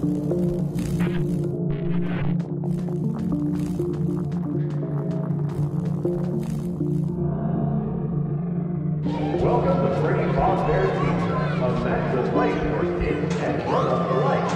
Welcome to Freddy Fazbear's Pizza, a of light for kids and grown-up alike,